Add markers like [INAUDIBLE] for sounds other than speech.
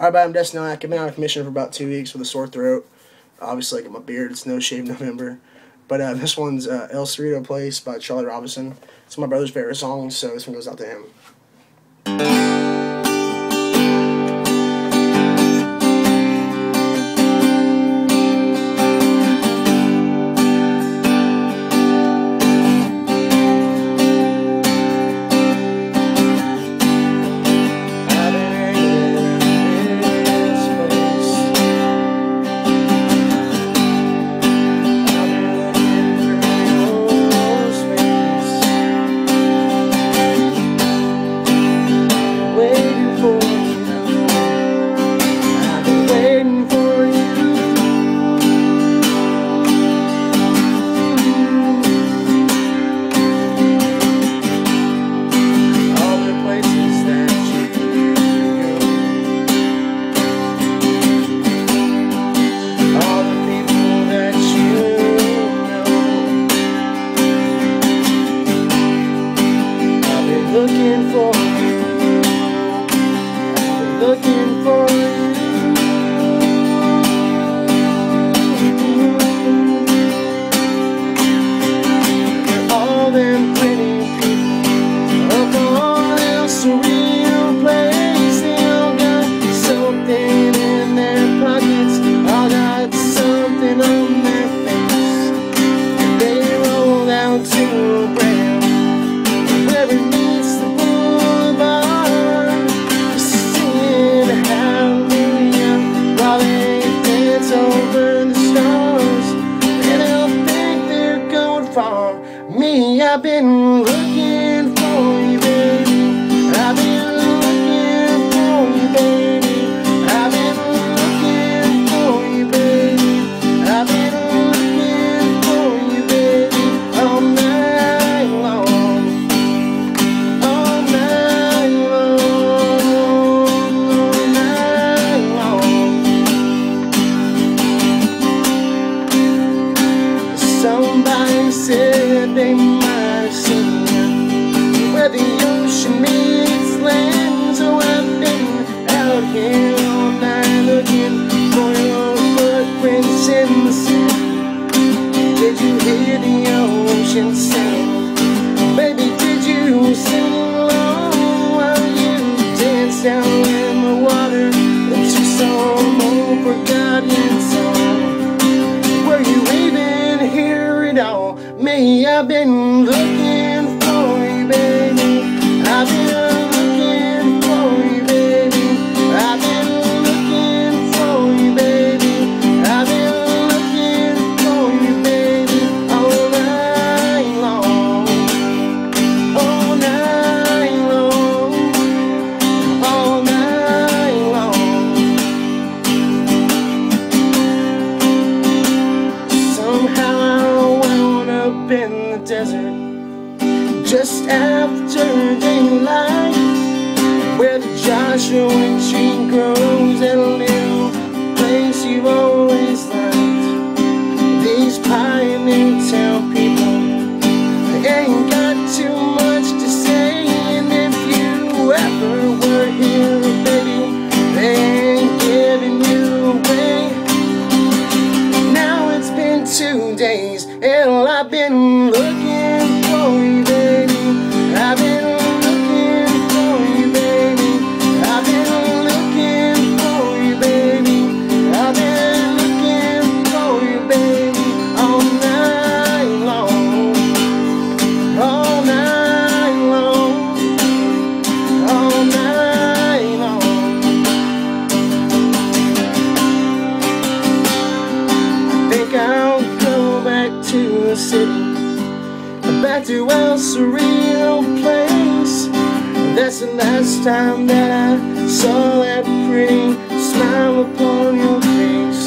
Alright, bye, I'm Destin I've been out of commission for about two weeks with a sore throat. Obviously, like my beard, it's no shave [LAUGHS] November. But uh, this one's uh, El Cerrito Place by Charlie Robison. It's my brother's favorite song, so this one goes out to him. Them I've been Did you hear the ocean sing? Baby, did you sing along while you danced down in the water to some old forgotten song? Were you even here at all? Me, I've been looking just after daylight, where the Joshua tree grows at a little place you've always liked. These Pioneertown people ain't got too much to say, and if you ever were here, baby, they ain't giving you away. Now it's been two days, and I've been looking the city, back to El Cerrito Place. That's the last time that I saw that pretty smile upon your face.